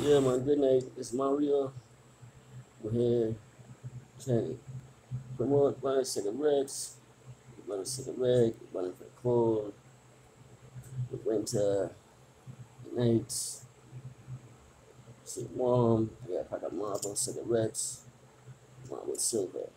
Yeah, man, good night. It's Mario. We're here Okay. Come on, buy a cigarettes, burning cigarette, burning for cold, the winter, the nights, sit warm. I got a pack of Marlboro cigarettes, Marlboro Silver.